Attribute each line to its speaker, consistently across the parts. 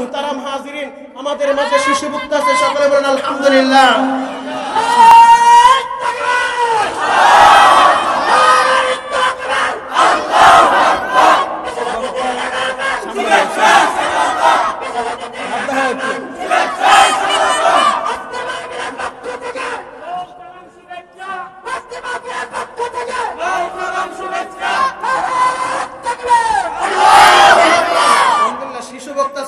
Speaker 1: মুহতারাম হাজিরিন আমাদের মাঝে শিশু মুক্ত আছে সকলে বলেন আলহামদুলিল্লাহ আলহামদুলিল্লাহ শিশু বক্তা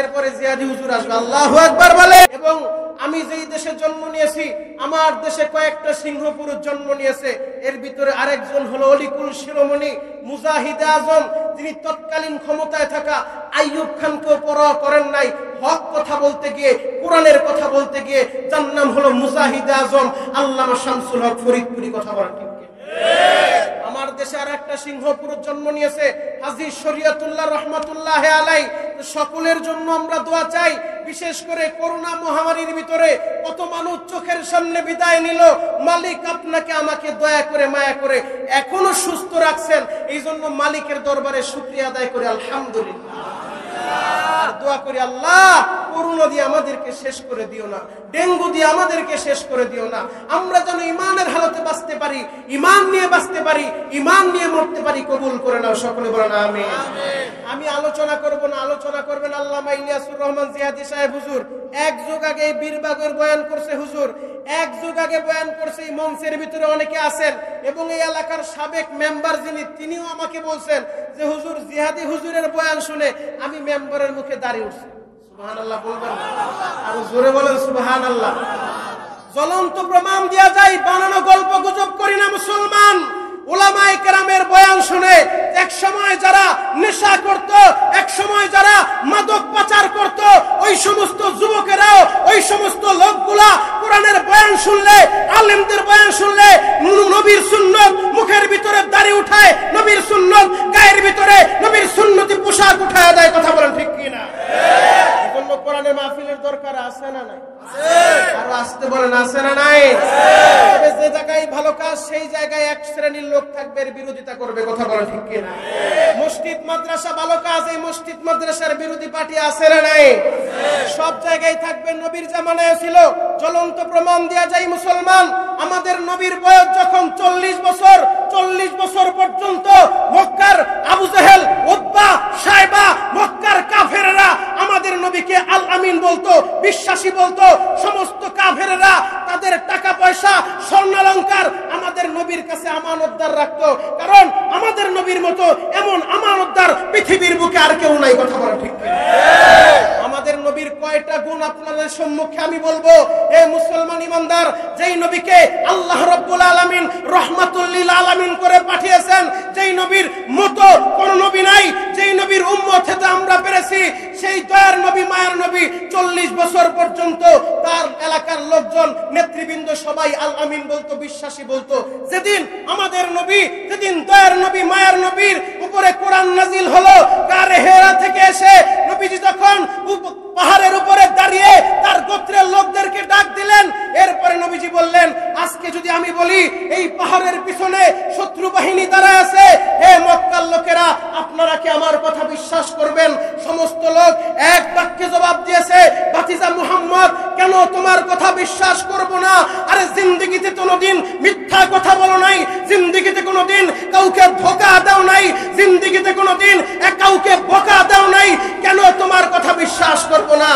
Speaker 1: এরপরে জিয়াদি হুজুর আসবে। আল্লাহ একবার বলে। এবং আমি যেই দেশে জন্ম নিয়েছি, আমার দেশে কয়েকটা জন্ম নিয়েছে। এর ভিতরে আরেকজন হলো অলিকুল শিরোমণি মুজাহিদে আজম। যিনি তৎকালীন ক্ষমতায় থাকা আইয়ুব খানকেও পরোয়া করেন নাই। হক কথা বলতে গিয়ে, কোরআনের কথা বলতে গিয়ে, যার নাম হলো মুজাহিদে আজম। আল্লামা শামসুল হক ফরিদপুরি কথা বলেন? আমার দেশে আর একটা সিংহ পুরুষ জন্ম নিয়েছে, হাজি শরিয়তুল্লাহ রহমতুল্লাহ আলাই। সকলের জন্য আমরা দোয়া চাই, বিশেষ করে করোনা মহামারীর ভিতরে। কত মানুষ চোখের সামনে বিদায় নিল, মালিক আপনাকে আমাকে দয়া করে মায়া করে এখনও সুস্থ রাখছেন এই জন্য মালিকের দরবারে শুক্রিয়া আদায় করে, আলহামদুলিল্লাহ। দোয়া করি, আল্লাহ! করোনা দিয়ে আমাদেরকে শেষ করে দিও না। ডেঙ্গু দিয়ে আমাদেরকে শেষ করে দিও না। আমরা যেন ইমানের হালতে বাঁচতে পারি ইমান নিয়ে বাঁচতে পারি ইমান নিয়ে মরতে পারি কবুল করে নাও সকলে বলেন আমি আমি আলোচনা করব না আলোচনা করবেন আল্লামা ইলিয়াসুর রহমান জিয়াদি সাহেব হুজুর। এক যুগ আগে এই বীরবাগের বয়ান করছে হুজুর। এক যুগ আগে বয়ান করছে এই মঞ্চের ভিতরে অনেকে আছেন এবং এই এলাকার সাবেক মেম্বার যিনি তিনিও আমাকে বলছেন যে হুজুর জিহাদি হুজুরের বয়ান শুনে আমি মেম্বারের মুখে দাঁড়িয়ে উঠছি। সুবহান যারা নেশা করত, এক যারা মাদক পাচার ওই সমস্ত যুবকেরাও, ওই সমস্ত লোকগুলা কোরআনের বয়ান শুনলে, আলেমদের বয়ান শুনলে নবীর সুন্নত মুখের ভিতরে দাড়ি উঠায়, নবীর সুন্নত গায়ের ভিতরে নবীর সুন্নতি পোশাক উঠায় দেয় কথা বলেন ঠিক কিনা? কোরআনের মাহফিলের দরকার আছে না নাই? আরও আসতে বলেন আছে না নাই? তবে যে জায়গায় ভালো কাজ সেই জায়গায় এক শ্রেণির লোক থাকবে এর বিরোধিতা করবে কথা বলেন ঠিক কিনা? মসজিদ মাদ্রাসা ভালো কাজ এই মসজিদ মাদ্রাসার বিরোধী পার্টি আছে না নাই? সব জায়গায় থাকবে নবীর জামানায় ছিল জ্বলন্ত প্রমাণ দেওয়া যায় মুসলমান। আমাদের নবীর বয়স যখন চল্লিশ বছর চল্লিশ বছর পর্যন্ত মক্কার আবু জাহেল উদ্বা সাইবা মক্কার কাফেরেরা আমাদের নবীকে আল আমিন বলতো বিশ্বাসী বলতো সমস্ত কাফেরেরা তাদের টাকা পয়সা স্বর্ণালঙ্কার আমাদের নবীর কাছে আমানতদার রাখতো। কারণ আমাদের নবীর মতো এমন আমানতদার পৃথিবীর বুকে আর কেউ নাই, কথা বলা ঠিক আমাদের নবীর কয়টা গুণ আপনাদের সম্মুখে আমি বলব? এ মুসলমান ইমানদার, যেই নবীকে আল্লাহ রব্বুল আলামিন রহমাতুল্লিল আলামিন করে পাঠিয়েছেন, যেই নবীর সেই দয়ার নবী, মায়ের নবী চল্লিশ বছর পর্যন্ত তার এলাকার লোকজন, নেতৃবৃন্দ সবাই আল আমিন বলতো, বিশ্বাসী বলতো, যেদিন আমাদের নবী, যেদিন দয়ার নবী, মায়ের নবীর উপরে কোরআন নাজিল হলো, গারে হেরা থেকে এসে নবীজি যখন পাহাড়ের উপরে দাঁড়িয়ে তার গোত্রের লোকদেরকে ডাক দিলেন, এরপরে নবীজি বললেন, আজকে যদি আমি বলি, এই পাহাড়ের পিছনে শত্রু বাহিনী দাঁড়া আছে বিশ্বাস করব না। আরে জিন্দিগিতে কোনোদিন মিথ্যা কথা বলো নাই। জিন্দিগিতে কোনোদিন কাউকে ধোকা দাও নাই। জিন্দিগিতে কোনোদিন দিন কাউকে বোকা দাও নাই। কেন তোমার কথা বিশ্বাস করব না?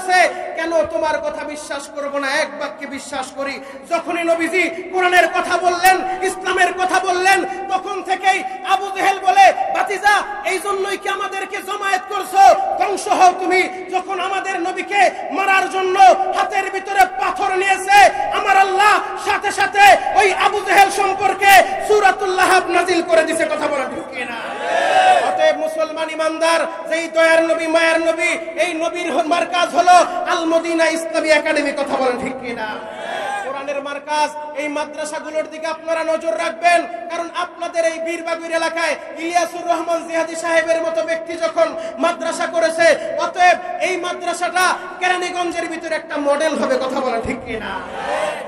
Speaker 1: vocês! কেন তোমার কথা বিশ্বাস করব না? এক বাক্যে বিশ্বাস করি, যখনই নবীজি কোরআনের কথা বললেন, ইসলামের কথা বললেন, তখন থেকেই আবু জেহেল বলে বাতিজা এই জন্যই কি আমাদেরকে জমায়েত করছ? ধ্বংস হও তুমি। যখন আমাদের নবীকে মারার জন্য হাতের ভিতরে পাথর নিয়েছে, আমার আল্লাহ সাথে সাথে ওই আবু জেহেল সম্পর্কে সূরাতুল্লাহ নাজিল করে দিছে, কথা বলা ঠিক অতএব মুসলমান ইমানদার, যেই দয়ার নবী, মায়ার নবী, এই নবীর মার্কাজ হলো আল মদিনা ইসলামী একাডেমি, কথা বলেন ঠিক কিনা? এই মাদ্রাসাগুলোর দিকে আপনারা নজর রাখবেন, কারণ আপনাদের এই এলাকায় ইলিয়াসুর রহমান সাহেবের মতো ব্যক্তি যখন মাদ্রাসা করেছে, অতএব এই মাদ্রাসাটা কেরানীগঞ্জের ভিতরে একটা মডেল হবে, কথা বলা ঠিক কিনা?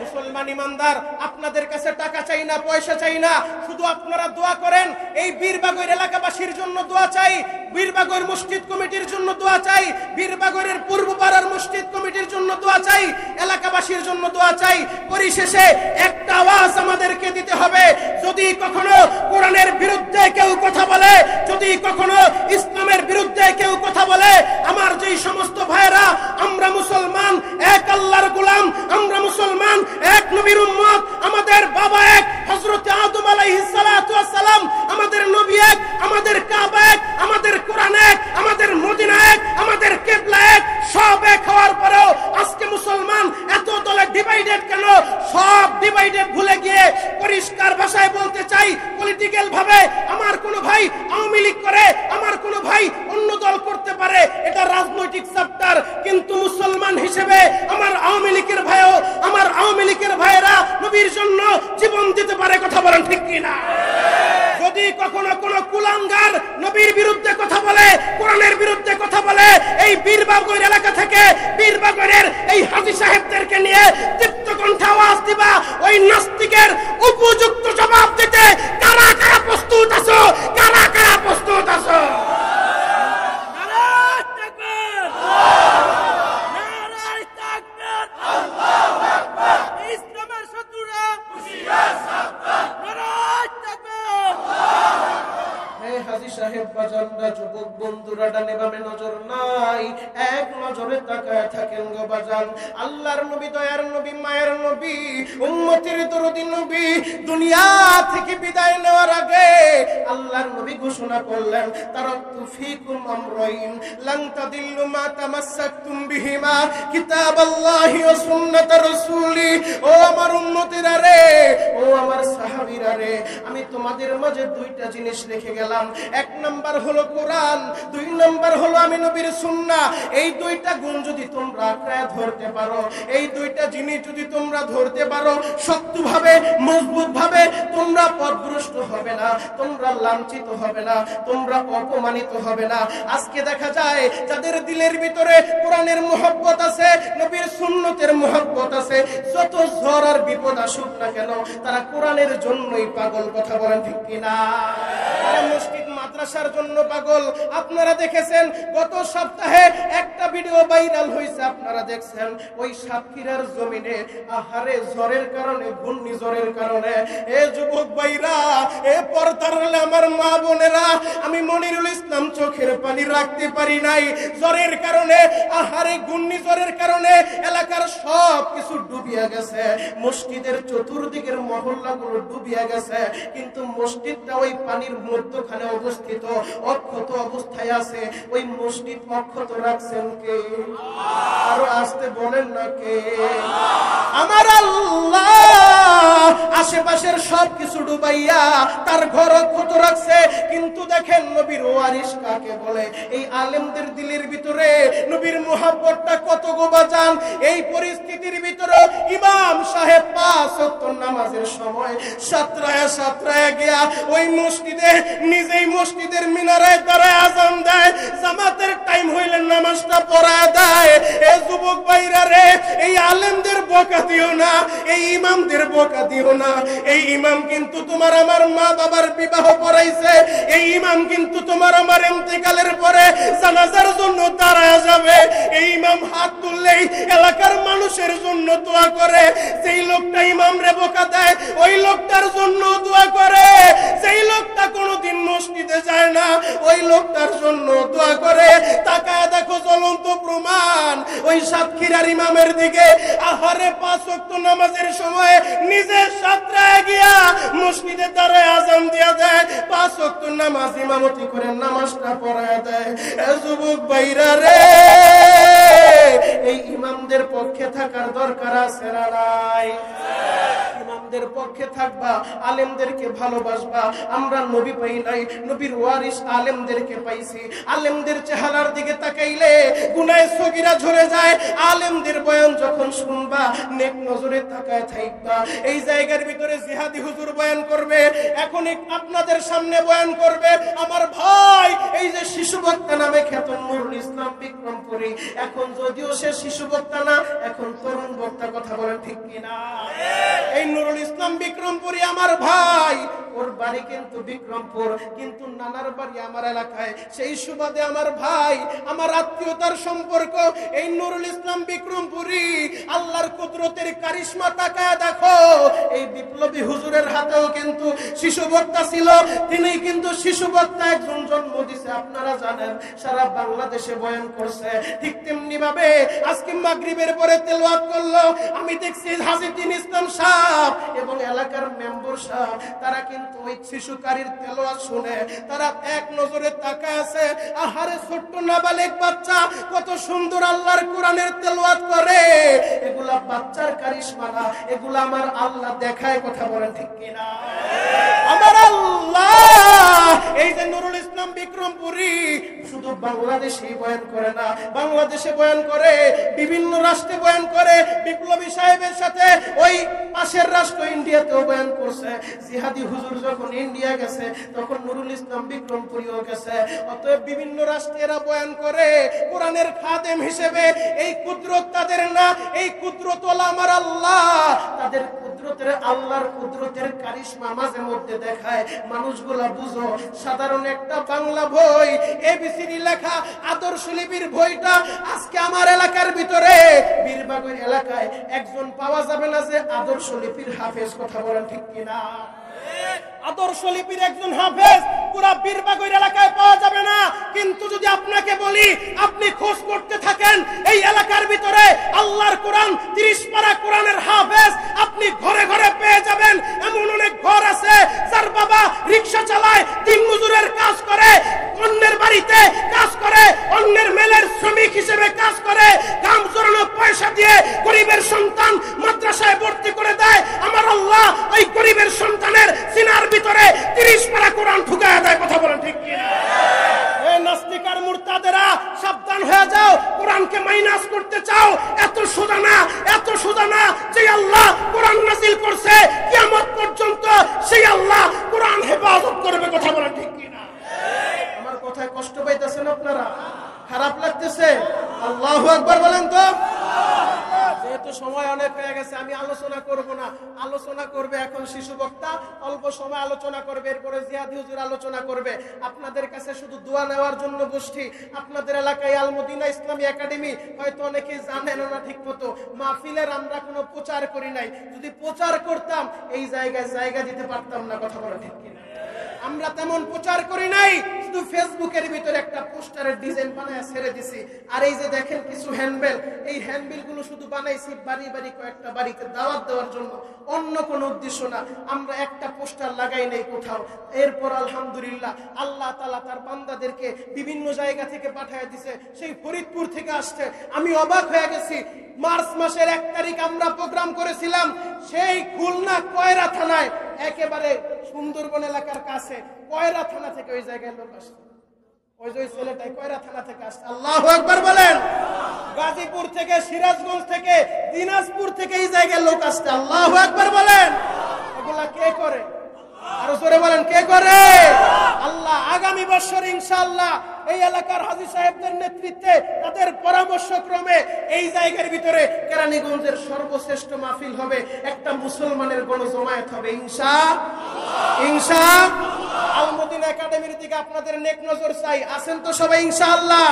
Speaker 1: মুসলমান ইমানদার, আপনাদের কাছে টাকা চাই না, পয়সা চাই না, শুধু আপনারা দোয়া করেন, এই বীরবাগর এলাকাবাসীর জন্য দোয়া চাই, বীরবাগর মসজিদ কমিটির জন্য দোয়া চাই, বীরবাগরের পূর্ব পাড়ার মসজিদ কমিটির জন্য দোয়া চাই, এলাকাবাসীর জন্য দোয়া চাই, পরিশেষে একটা আওয়াজ আমাদেরকে দিতে হবে, যদি কখনো কোরআনের বিরুদ্ধে কেউ কথা বলে, যদি কখনো ইসলামের বিরুদ্ধে কেউ কথা বলে, আমার যেই সমস্ত ভাইয়েরা, আমরা মুসলমান, এক আল্লাহর গোলাম, আমরা মুসলমান এক নবীর উম্মত, আমাদের বাবা এক, হযরত আদম আলাইহিস সালাতু ওয়াস সালাম আমাদের নবী এক, আমাদের কাবা এক, আমাদের কোরআন এক, আমাদের মদিনা এক, আমাদের কিবলা এক, সব এক হওয়ার পরেও আজকে মুসলমান এত দলে ডিভাইডেড কেন? সব ডিভাইডেড ভুলে গিয়ে পরিষ্কার ভাষায় বলতে চাই পলিটিক্যাল ভাবে আমার কোনো ভাই আওয়ামী লীগ করে, আমার কোনো ভাই অন্য দল করতে পারে, এটা রাজনৈতিক চ্যাপ্টার কিন্তু মুসলমান হিসেবে আমার আওয়ামী লীগের ভাইও, আমার আওয়ামী লীগের ভাইয়েরা নবীর জন্য জীবন দিতে পারে কথা বলেন ঠিক কিনা? যদি কখনো কোনো কুলাঙ্গার নবীর বিরুদ্ধে কথা বলে, কোরআনের বিরুদ্ধে কথা বলে, এই বীরবাগর এলাকা থেকে বীরবাগরের এই হাজি সাহেবদেরকে নিয়ে তৃপ্ত কণ্ঠে আওয়াজ দিবা, ওই নাস্তিকের উপযুক্ত জবাব দিতে কারা কারা প্রস্তুত আছো কারা কারা প্রস্তুত আছো
Speaker 2: নারায় তাকবীর নারায় তাকবীর ইসলামের শত্রুরা নারায় তাকবীর
Speaker 1: হে হাজি সাহেব বাজানরা যুবক বন্ধুরা ডানে বামে নজর নাই এক নজরে তাকায় থাকেন গো বাজান আল্লাহর নবী দয়ার নবী মায়ের নবী উম্মতির দরদি নবী দুনিয়া থেকে বিদায় নেওয়ার আগে আল্লাহর নবী ঘোষণা করলেন ফীকুম আমরাইন মা বিহিমা সুন্নাত রাসূলি। ও আমার রে, ও আমার সাহাবীরা রে, আমি তোমাদের মাঝে দুইটা জিনিস রেখে গেলাম। এক নাম্বার হলো কোরআন, দুই নাম্বার হলো আমি নবীর সুন্নাহ। এই দুইটা গুণ যদি তোমরা আঁকড়ায় ধরতে পারো, এই দুইটা জিনিস যদি তোমরা ধরতে পারো, শক্তভাবে মজবুত ভাবে তোমরা পথভ্রষ্ট হবে না, তোমরা লাঞ্ছিত হবে না, তোমরা অপমানিত হবে না। আজকে দেখা যায়, যাদের দিলের ভিতরে কোরআনের মোহব্বত আছে, নবীর সুন্নতের মোহব্বত আছে, যত ঝড় আর বিপদ আসুক না কেন, তারা কোরআনের জন্যই পাগল, কথা বলেন ঠিক কিনা? তারা মসজিদ মাদ্রাসার জন্য পাগল। আপনারা দেখেছেন, গত সপ্তাহে একটা ভিডিও ভাইরাল হয়েছে আপনারা দেখছেন? ওই সাতক্ষীরার জমিনে আহারে জ্বরের কারণে ঘূর্ণিঝড়ের কারণে, এ যুবক ভাইরা, এ পর্দার আমার মা বোনেরা, আমি মনিরুল ইসলাম চোখের পানি রাখতে পারি নাই। জ্বরের কারণে, আহারে ঘূর্ণিঝড়ের কারণে এলাকার সব কিছু ডুবিয়া গেছে। মসজিদের চতুর্দিকের মহল্লাগুলো ডুবিয়া গেছে, কিন্তু মসজিদটা ওই পানির মধ্যখানে অবস্থিত অক্ষত অবস্থায় আছে। ওই মসজিদ অক্ষত রাখছেন কে? আরও আসতে বলেন না কে? আমার আশেপাশের সব কিছু ডুবাইয়া তার ঘর রাখছে। কিন্তু দেখেন নবীর ওয়ারিস কাকে বলে? এই আলেমদের ভিতরে নবীর কত এই পরিস্থিতির ভিতরে ইমাম সাহেব পাঁচ নামাজের সময় গিয়া ওই মসজিদে নিজেই মসজিদের মিনারায় দাঁড়ায় আজান দেয়। জামাতের টাইম হইলে নামাজটা পড়া দেয়। এ যুবক ভাইরা রে, এই আলেমদের বকা দিও না। এই ইমামদের বকা দিও না। এই ইমাম কিন্তু তোমার আমার মা বাবার বিবাহ পড়াইছে। এই ইমাম কিন্তু তোমার আমার ইন্তেকালের পরে জানাজার জন্য দাঁড়ায় যাবে। এই ইমাম হাত তুললেই এলাকার মানুষের জন্য দোয়া করে। সেই লোকটা ইমাম রে বোকা দেয়, ওই লোকটার জন্য দোয়া করে। সেই লোকটা কোনোদিন মসজিদে যায় না, ওই লোকটার জন্য দোয়া করে। তাকায় দেখো জ্বলন্ত প্রমাণ। ওই সাতক্ষীরার ইমামের দিকে আহারে পাঁচ নামাজের সময় নিজের সাতটায় গিয়া মুসলিদের দ্বারা আজান দিয়া দেয়। পাঁচ ওয়াক্ত নামাজ ইমামতি করে নামাজটা পড়ায় দেয়। যুবক বাইরা রে, এই ইমামদের পক্ষে থাকার দরকার আছে না নাই? ইমামদের পক্ষে থাকবা, আলেমদেরকে ভালোবাসবা। আমরা নবী পাই নাই, নবীর ওয়ারিস আলেমদেরকে পাইছি। আলেমদের চেহারার দিকে তাকাইলে গুনায় সগিরা ঝরে যায়। আলেমদের বয়ান যখন শুনবা, নেক নজরে তাকায় থাকবা এই জায়গার ভিতরে জিহাদি হুজুর বয়ান করবে, এখন আপনাদের সামনে বয়ান করবে, আমার ভাই, এই যে শিশু বক্তা নামে খ্যাত নুরুল ইসলাম বিক্রমপুরী, এখন যদিও সে শিশু বক্তা না, এখন তরুণ বক্তা কথা বলেন ঠিক কিনা? এই নুরুল ইসলাম বিক্রমপুরী আমার ভাই। ওর বাড়ি কিন্তু বিক্রমপুর, কিন্তু নানার বাড়ি আমার এলাকায়। সেই সুবাদে আমার ভাই, আমার আত্মীয়তার সম্পর্ক, এই নুরুল ইসলাম বিক্রমপুরী, আল্লাহর কুদরতের কারিশমা তাকায় দেখো। এই বিপ্লবী হুজুরের হাতেও কিন্তু শিশু বক্তা ছিল, তিনি কিন্তু শিশু বক্তা একজন জন্ম দিছে, আপনারা জানেন, সারা বাংলাদেশে বয়ান করছে। ঠিক তেমনি ভাবে আজকে মাগরিবের পরে তেলাওয়াত করল, আমি দেখছি হাজিদ্দিন ইসলাম সাহেব এবং এলাকার মেম্বার সাহেব, তারা কিন্তু ওই শিশুকারীর তেলাওয়াত শুনে তারা এক নজরে তাকায় আছে। আহারে ছোট্ট বাচ্চা, কত সুন্দর আল্লাহর কোরআনের তেলাওয়াত করে। এগুলা বাচ্চার কারিশমা না, এগুলা আমার আল্লাহ দেখায় কথা ঠিক কিনা? আমার আল্লাহ! এই যে নুরুল ইসলাম বিক্রমপুরী, শুধু বাংলাদেশে বয়ান করে না, বাংলাদেশে বয়ান করে, বিভিন্ন রাষ্ট্রে বয়ান করে, বিপ্লবী সাহেবের সাথে ওই পাশের রাষ্ট্র ইন্ডিয়াতেও বয়ান করছে, জিহাদি হুজুর যখন ইন্ডিয়া গেছে, তখন নুরুল ইসলাম বিক্রমপুরীও গেছে। অতএব বিভিন্ন রাষ্ট্রেরা বয়ান করে, কোরআনের খাদেম হিসেবে এই কুদরত তাদের না, এই কুদরত আল্লাহ, তাদের কুদরতের, আল্লাহর কুদরতের কারিশমা মাঝে মধ্যে দেখায়। মানুষগুলা বুঝো, সাধারণ একটা বাংলা বই এবিসিডি লেখা, আদর্শ লিপির বইটা আজকে আমার এলাকার ভিতরে, বীরবাগের এলাকায় একজন পাওয়া যাবে না যে আদর্শ লিপির হাফেজ, কথা বলেন ঠিক কিনা? আদর্শ লিপির একজন হাফেজ, পুরা বীরবাগৈর এলাকায় পাওয়া যাবে না। কিন্তু যদি আপনাকে বলি, আপনি খোঁজ করতে থাকেন, এই এলাকার ভিতরে আল্লাহর কোরআন, তিরিশ পারা কোরআনের হাফেজ, আপনি ঘরে ঘরে পেয়ে যাবেন। এমন অনেক ঘর আছে, যার বাবা রিক্সা চালায় দিন মজুরের কাজ করে, অন্যের বাড়িতে কাজ করে, অন্যের মেলের শ্রমিক হিসেবে কাজ করে কাম জোরানো পয়সা দিয়ে গরিবের সন্তান মাদ্রাসায় ভর্তি করে দেয়। আমার আল্লাহ ওই গরিবের সন্তানের সিনার ভিতরে তিরিশ পারা কোরআন ঢুকায় দেয় কথা বলেন ঠিক কিনা এ নাস্তিকার মুরতাদেরা সাবধান হয়ে যাও কোরআনকে মাইনাস করতে চাও এত সোজা না এত সোজা না যে আল্লাহ কোরআন নাজিল করছে কিয়ামত পর্যন্ত সেই আল্লাহ কোরআন হেফাজত করবে কথা বলেন ঠিক কিনা আমার কথায় কষ্ট পাইতেছেন আপনারা খারাপ লাগতেছে আল্লাহ একবার বলেন তো যেহেতু সময় অনেক হয়ে গেছে আমি আলোচনা করব না আলোচনা করবে এখন শিশু বক্তা অল্প সময় আলোচনা করবে, এরপরে জিয়াদি হুজুর আলোচনা করবে। আপনাদের কাছে শুধু দোয়া নেওয়ার জন্য গোষ্ঠী। আপনাদের এলাকায় আলমদিনা ইসলামী একাডেমি হয়তো অনেকেই জানেন না ঠিক মতো। মাহফিলের আমরা কোনো প্রচার করি নাই। যদি প্রচার করতাম, এই জায়গায় জায়গা দিতে পারতাম না, কথা বলা ঠিক আমরা তেমন প্রচার করি নাই। শুধু ফেসবুকের ভিতরে একটা পোস্টারের ডিজাইন বানায় ছেড়ে দিছি। আর এই যে দেখেন কিছু হ্যান্ডবেল, এই হ্যান্ডবেলগুলো শুধু বানাইছি বাড়ি বাড়ি কয়েকটা বাড়িতে দাওয়াত দেওয়ার জন্য। অন্য কোনো উদ্দেশ্য না, আমরা একটা পোস্টার লাগাই নাই কোথাও। এরপর আলহামদুলিল্লাহ, আল্লাহ তালা তার বান্দাদেরকে বিভিন্ন জায়গা থেকে পাঠায় দিছে। সেই ফরিদপুর থেকে আসছে। আমি অবাক হয়ে গেছি, মার্চ মাসের এক তারিখ আমরা প্রোগ্রাম করেছিলাম, সেই খুলনা কয়রা থানায়, একেবারে সুন্দরবন এলাকার কাছে। কয়রা থানা থেকে ওই জায়গায় লোক আসছে? ওই যে ওই ছেলেটাই কয়রা থানা থেকে আসছে? আল্লাহ একবার বলেন। গাজীপুর থেকে, সিরাজগঞ্জ থেকে, দিনাজপুর থেকে এই জায়গায় লোক আসছে। আল্লাহ একবার বলেন। এগুলা কে করে? আরও জোরে বলেন, কে করে? আল্লাহ আগামী বছর ইনশাআল্লাহ এই এলাকার হাজি সাহেবদের নেতৃত্বে তাদের পরামর্শ ক্রমে এই জায়গার ভিতরে কেরানীগঞ্জের সর্বশ্রেষ্ঠ মাহফিল হবে। একটা মুসলমানের গণজমায়েত হবে। ইনশা ইনশা আলমদিন একাডেমির দিকে আপনাদের নেক নজর চাই। আছেন তো সবাই, ইনশাআল্লাহ।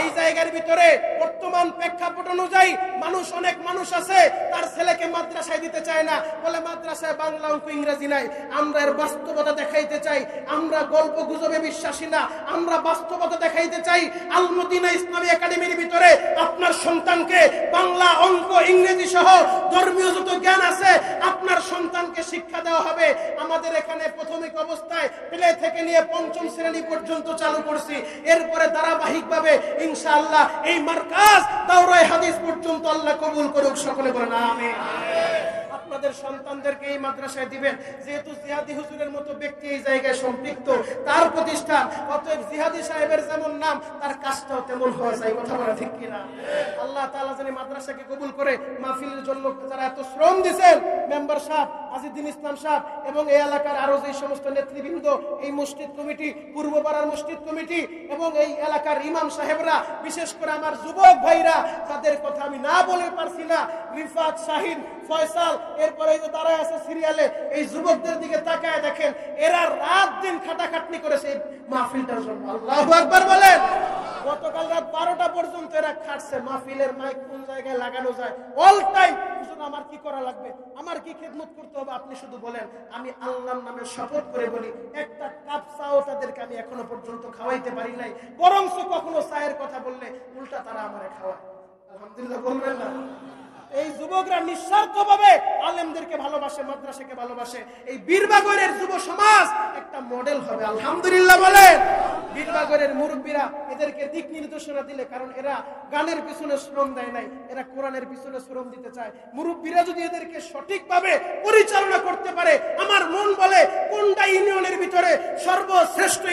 Speaker 1: এই জায়গার ভিতরে বর্তমান প্রেক্ষাপট অনুযায়ী মানুষ, অনেক মানুষ আছে, তার ছেলেকে মাদ্রাসায় দিতে চায় না। বলে মাদ্রাসায় বাংলা অঙ্ক, ইংরেজি নাই। আমরা এর বাস্তবতা দেখাইতে চাই। আমরা গল্প গুজবে বিশ্বাসী না। আমরা বাস্তবতা দেখাইতে চাই আলমদিনা ইসলামী একাডেমির ভিতরে আপনার সন্তানকে বাংলা অঙ্ক, ইংরেজি সহ ধর্মীয় যত জ্ঞান আছে, আপনার সন্তানকে শিক্ষা দেওয়া হবে। আমাদের এখানে প্রাথমিক অবস্থায় প্লে থেকে নিয়ে পঞ্চম শ্রেণি পর্যন্ত চালু করছি। এরপরে ধারাবাহিকভাবে ইনশাআল্লাহ এই মার্কাজ দাওরাই হাদিস পর্যন্ত আল্লাহ কবুল করুক। সকলে বলেন, আমিন। আপনাদের সন্তানদেরকে এই মাদ্রাসায় দিবেন। যেহেতু জিহাদি হুজুরের মতো ব্যক্তি এই জায়গায় সম্পৃক্ত, তার প্রতিষ্ঠান, অতএব জিহাদি সাহেবের যেমন নাম, তার কাজটাও তেমন হওয়া যায়। কথা বলা ঠিক কিনা? আল্লাহ তাআলা জানি মাদ্রাসাকে কবুল করে, মাহফিলের জন্য যারা এত শ্রম দিয়েছেন মেম্বার সাহেব আজিদ্দিন ইসলাম সাহেব এবং এই এলাকার আরও যে সমস্ত নেতৃবৃন্দ, এই মসজিদ কমিটি, পূর্বপাড়ার মসজিদ কমিটি এবং এই এলাকার ইমাম সাহেবরা, বিশেষ করে আমার যুবক ভাইরা, তাদের কথা আমি না বলে পারছি না। রিফাত শাহিন ফয়সাল এরপরে এই যে দাঁড়ায় আছে সিরিয়ালে, এই যুবকদের দিকে তাকায় দেখেন, এরা রাত দিন খাটাখাটনি করেছে এই মাহফিলটার জন্য। আল্লাহ একবার বলেন। গতকাল রাত বারোটা পর্যন্ত এরা খাটছে, মাহফিলের মাইক কোন জায়গায় লাগানো যায়? অল টাইম আমার কি করা লাগবে? আমার কি খেদমত করতে হবে? আপনি শুধু বলেন, আমি আল্লাহর নামে শপথ করে বলি, একটা কাপ চাও তাদেরকে আমি এখনও পর্যন্ত খাওয়াইতে পারি নাই। বরংস কখনো চায়ের কথা বললে উল্টা তারা আমারে খাওয়ায়। আলহামদুলিল্লাহ, বলবেন না? এই যুবকরা নিঃস্বার্থ ভাবে আলেমদেরকে ভালোবাসে, মাদ্রাসাকে ভালোবাসে। এই বীরবাগরের যুব সমাজ একটা মডেল হবে, আলহামদুলিল্লাহ বলেন। বীরবাগরের মুরব্বীরা এদেরকে দিক নির্দেশনা দিলে, কারণ এরা গানের পিছনে শ্রম দেয় নাই, এরা কোরআনের পিছনে শ্রম দিতে চায়। মুরব্বীরা যদি এদেরকে সঠিকভাবে পরিচালনা করতে পারে, আমার মন বলে কোনটা ইউনিয়নের ভিতরে সর্বশ্রেষ্ঠ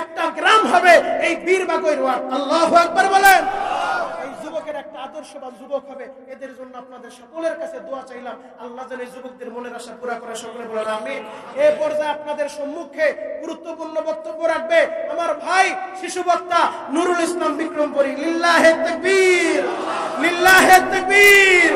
Speaker 1: একটা গ্রাম হবে, এই বীরবাগর আল্লাহ একবার বলেন। এই যুবকের আদর্শবান যুবক হবে, এদের জন্য আপনাদের সকলের কাছে দোয়া চাইলাম। আল্লাহ যেন যুবকদের মনের আশা পুরা করে, সকলে বলেন আমি এ পর্যায়ে আপনাদের সম্মুখে গুরুত্বপূর্ণ বক্তব্য রাখবে আমার ভাই, শিশু বক্তা নুরুল ইসলাম বিক্রমপুরী। লিল্লাহে তকবীর! লিল্লাহে তাকবীর!